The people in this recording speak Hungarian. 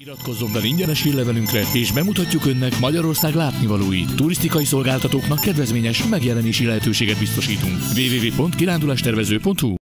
Iratkozzon fel ingyenes hírlevelünkre, és bemutatjuk Önnek Magyarország látnivalóit. Turisztikai szolgáltatóknak kedvezményes megjelenési lehetőséget biztosítunk. www.kirándulástervező.hu